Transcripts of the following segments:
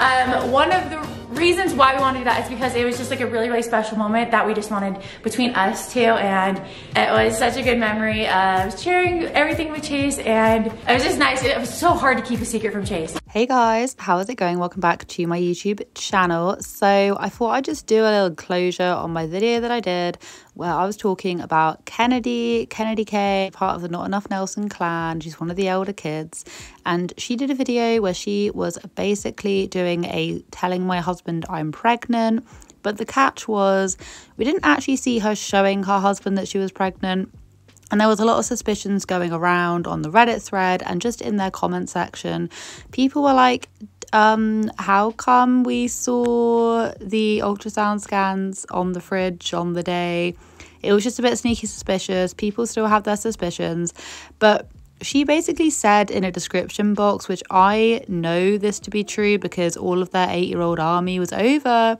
Um, one of the reasons why we wanted to do that is because it was just like a really, really special moment that we just wanted between us two. And it was such a good memory of sharing everything with Chase. And it was just nice. It was so hard to keep a secret from Chase. Hey guys, how is it going? Welcome back to my YouTube channel. So I thought I'd just do a little closure on my video that I did where I was talking about KennaDee, KennaDee Kay, part of the Not Enough Nelson clan. She's one of the elder kids. And she did a video where she was basically doing a telling my husband I'm pregnant. But the catch was we didn't actually see her showing her husband that she was pregnant. And there was a lot of suspicions going around on the Reddit thread and just in their comment section. People were like, um, how come we saw the ultrasound scans on the fridge on the day? It was just a bit sneaky suspicious. People still have their suspicions. But she basically said in a description box, which I know this to be true because all of their eight year old army was over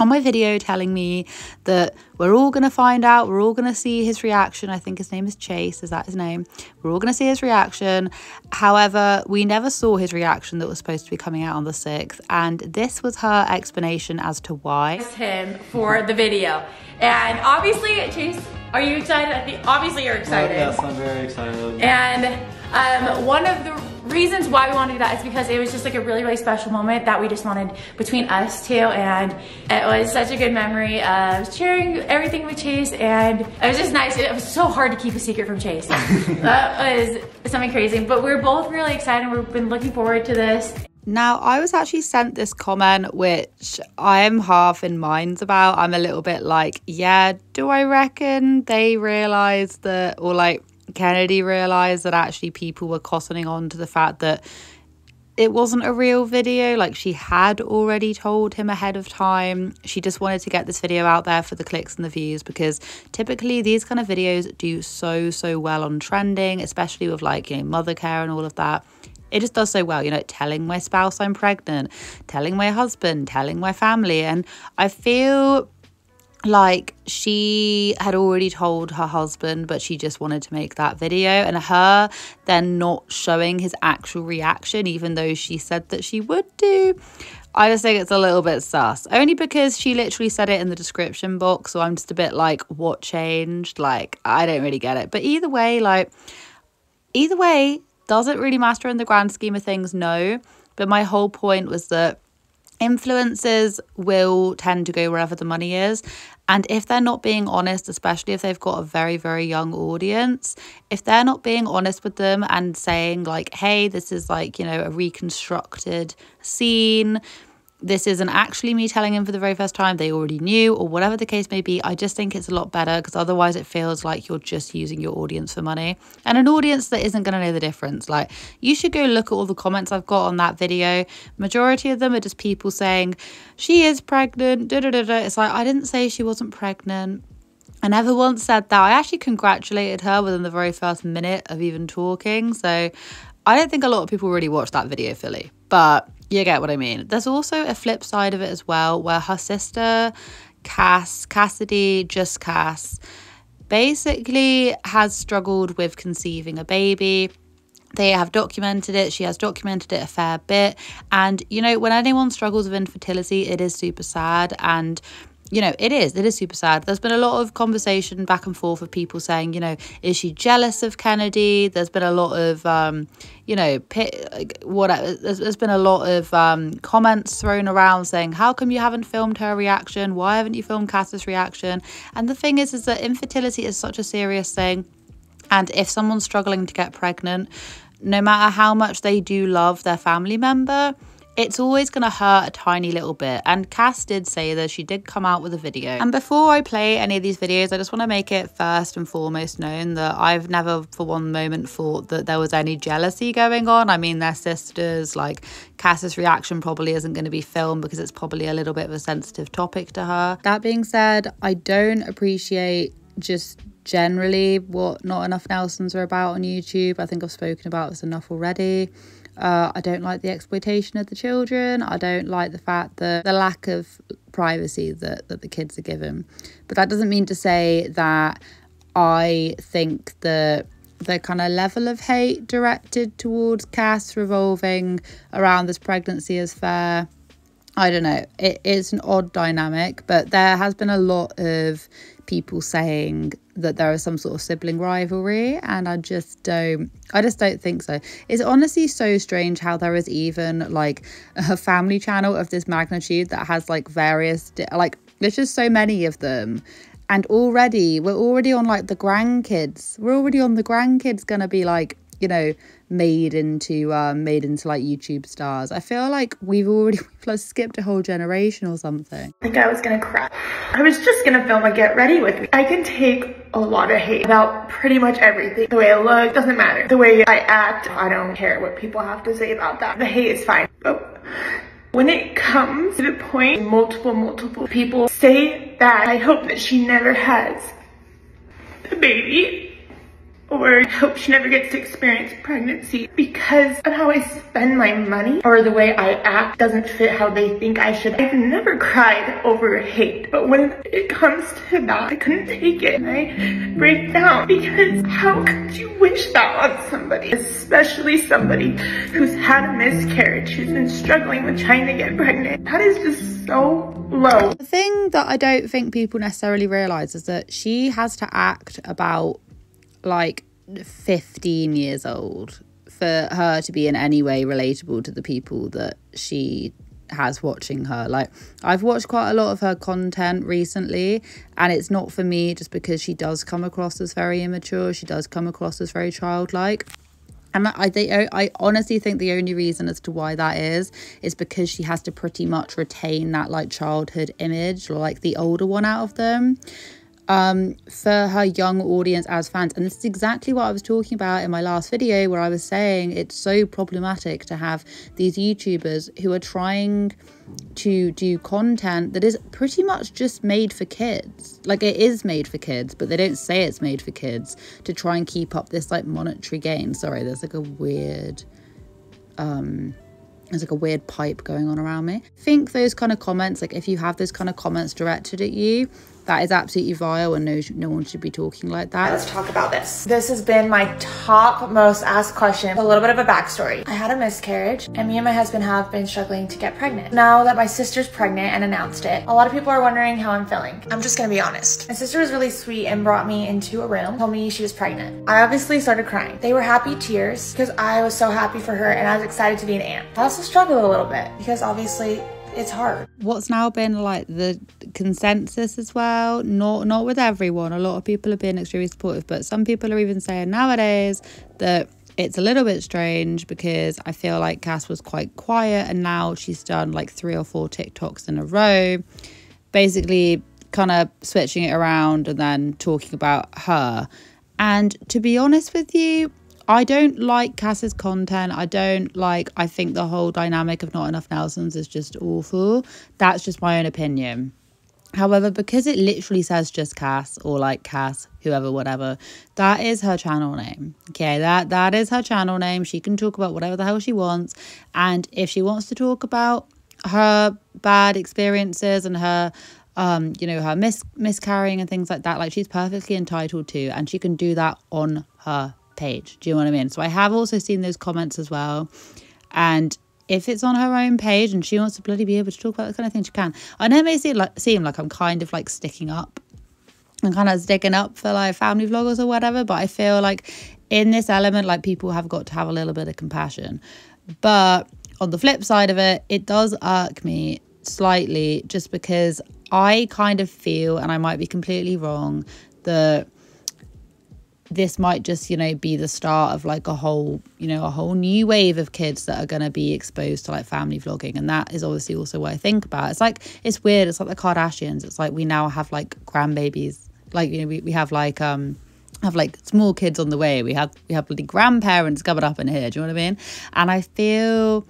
on my video telling me that we're all going to find out, we're all going to see his reaction. I think his name is Chase, is that his name? We're all going to see his reaction. However, we never saw his reaction that was supposed to be coming out on the 6th, and this was her explanation as to why. Him for the video. And obviously, Chase, are you excited? I think obviously you're excited. yes, I'm very excited. And um, one of the reasons why we wanted to do that is because it was just like a really, really special moment that we just wanted between us two. And it was such a good memory of sharing everything with Chase. And it was just nice. It was so hard to keep a secret from Chase. that was something crazy. But we're both really excited. We've been looking forward to this. Now, I was actually sent this comment, which I am half in minds about. I'm a little bit like, yeah, do I reckon they realize that, or like, KennaDee realized that actually people were cottoning on to the fact that it wasn't a real video. Like she had already told him ahead of time. She just wanted to get this video out there for the clicks and the views because typically these kind of videos do so, so well on trending, especially with like, you know, mother care and all of that. It just does so well, you know, telling my spouse I'm pregnant, telling my husband, telling my family. And I feel like she had already told her husband but she just wanted to make that video and her then not showing his actual reaction even though she said that she would do i just think it's a little bit sus. Only because she literally said it in the description box so i'm just a bit like what changed? Like i don't really get it. But either way like either way does it really matter in the grand scheme of things? No. But my whole point was that influencers will tend to go wherever the money is. And if they're not being honest, especially if they've got a very, very young audience, if they're not being honest with them and saying, like, hey, this is like, you know, a reconstructed scene, this isn't actually me telling him for the very first time, they already knew, or whatever the case may be. I just think it's a lot better because otherwise it feels like you're just using your audience for money and an audience that isn't going to know the difference. Like, you should go look at all the comments I've got on that video. Majority of them are just people saying, she is pregnant, da da da da. It's like, I didn't say she wasn't pregnant. I never once said that. I actually congratulated her within the very first minute of even talking. So I don't think a lot of people really watched that video Philly, but you get what I mean. There's also a flip side of it as well, where her sister, Cass, Cassidy, just Cass, basically has struggled with conceiving a baby. They have documented it. She has documented it a fair bit. And, you know, when anyone struggles with infertility, it is super sad. And you know, it is, it is super sad. There's been a lot of conversation back and forth of people saying, you know, is she jealous of KennaDee? There's been a lot of, um, you know, pit, there's, there's been a lot of um, comments thrown around saying, how come you haven't filmed her reaction? Why haven't you filmed Cass's reaction? And the thing is, is that infertility is such a serious thing. And if someone's struggling to get pregnant, no matter how much they do love their family member, it's always going to hurt a tiny little bit. And Cass did say that she did come out with a video. And before I play any of these videos, I just want to make it first and foremost known that I've never for one moment thought that there was any jealousy going on. I mean, they're sisters. Like, Cass's reaction probably isn't going to be filmed because it's probably a little bit of a sensitive topic to her. That being said, I don't appreciate just generally what Not Enough Nelsons are about on YouTube. I think I've spoken about this enough already. Uh, I don't like the exploitation of the children. I don't like the fact that the lack of privacy that, that the kids are given. But that doesn't mean to say that I think that the kind of level of hate directed towards Cass revolving around this pregnancy is fair. I don't know. It is an odd dynamic, but there has been a lot of people saying that there is some sort of sibling rivalry and I just don't I just don't think so. It's honestly so strange how there is even like a family channel of this magnitude that has like various like there's just so many of them and already we're already on like the grandkids. We're already on the grandkids gonna be like, you know, made into um made into like YouTube stars. I feel like we've already we've like skipped a whole generation or something. I think I was gonna cry. I was just gonna film a get ready with me. I can take a lot of hate about pretty much everything. The way I look doesn't matter. The way I act, I don't care what people have to say about that. The hate is fine. But when it comes to the point multiple, multiple people say that I hope that she never has the baby, or hope she never gets to experience pregnancy because of how I spend my money or the way I act doesn't fit how they think I should. I've never cried over hate, but when it comes to that, I couldn't take it and I break down because how could you wish that on somebody, especially somebody who's had a miscarriage, who's been struggling with trying to get pregnant. That is just so low. The thing that I don't think people necessarily realize is that she has to act about like 15 years old for her to be in any way relatable to the people that she has watching her. Like, I've watched quite a lot of her content recently, and it's not for me just because she does come across as very immature, she does come across as very childlike. And I, they, I honestly think the only reason as to why that is is because she has to pretty much retain that like childhood image or like the older one out of them um, for her young audience as fans. And this is exactly what I was talking about in my last video, where I was saying it's so problematic to have these YouTubers who are trying to do content that is pretty much just made for kids. Like it is made for kids, but they don't say it's made for kids to try and keep up this like monetary gain. Sorry, there's like a weird um there's like a weird pipe going on around me. Think those kind of comments, like if you have those kind of comments directed at you, that is absolutely vile and no, no one should be talking like that. Let's talk about this. This has been my top most asked question. A little bit of a backstory. I had a miscarriage and me and my husband have been struggling to get pregnant. Now that my sister's pregnant and announced it, a lot of people are wondering how I'm feeling. I'm just gonna be honest. My sister was really sweet and brought me into a room, told me she was pregnant. I obviously started crying. They were happy tears because I was so happy for her and I was excited to be an aunt. I also struggled a little bit because obviously it's hard. What's now been like the consensus as well, not not with everyone. A lot of people have been extremely supportive, but some people are even saying nowadays that it's a little bit strange because I feel like Cass was quite quiet and now she's done like three or four TikToks in a row, basically kind of switching it around and then talking about her. And to be honest with you, I don't like Cass's content. I don't like, I think the whole dynamic of Not Enough Nelsons is just awful. That's just my own opinion. However, because it literally says just Cass or like Cass, whoever, whatever, that is her channel name. Okay, that that is her channel name. She can talk about whatever the hell she wants. And if she wants to talk about her bad experiences and her um, you know, her mis miscarrying and things like that, like she's perfectly entitled to, and she can do that on her page. Do you know what I mean? So I have also seen those comments as well. And if it's on her own page and she wants to bloody be able to talk about that kind of thing, she can. I know it may seem like, seem like I'm kind of like sticking up and kind of sticking up for like family vloggers or whatever, but I feel like in this element, like people have got to have a little bit of compassion. But on the flip side of it, it does irk me slightly just because I kind of feel, and I might be completely wrong, that this might just you know be the start of like a whole you know a whole new wave of kids that are going to be exposed to like family vlogging. And that is obviously also what i think about. It's like it's weird. It's like the kardashians. It's like we now have like grandbabies. Like you know we, we have like um have like small kids on the way. We have we have the grandparents coming up in here. Do you know what i mean? And i feel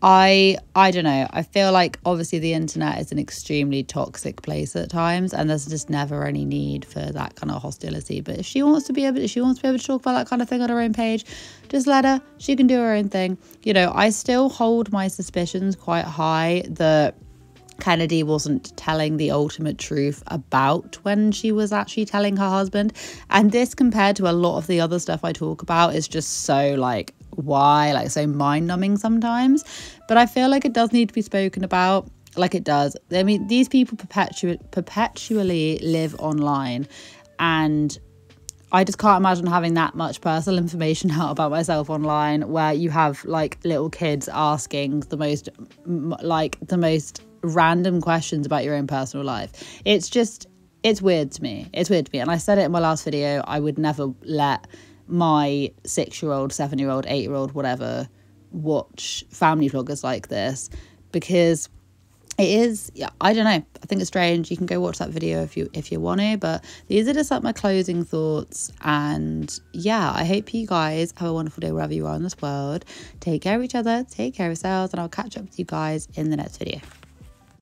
I I don't know. I feel like obviously the internet is an extremely toxic place at times, and there's just never any need for that kind of hostility. But if she wants to be able, if she wants to be able to talk about that kind of thing on her own page, just let her. She can do her own thing. You know, I still hold my suspicions quite high that KennaDee wasn't telling the ultimate truth about when she was actually telling her husband. And this, compared to a lot of the other stuff I talk about, is just so like why, like so mind numbing sometimes but I feel like it does need to be spoken about like it does. I mean, these people perpetu- perpetually live online, and I just can't imagine having that much personal information out about myself online where you have like little kids asking the most like the most random questions about your own personal life. It's just it's weird to me. It's weird to me. And I said it in my last video, I would never let my 6-year-old, 7-year-old, 8-year-old whatever watch family vloggers like this because it is yeah i don't know. I think it's strange. You can go watch that video if you if you want to but these are just like my closing thoughts. And yeah i hope you guys have a wonderful day wherever you are in this world. Take care of each other take care of yourselves and i'll catch up with you guys in the next video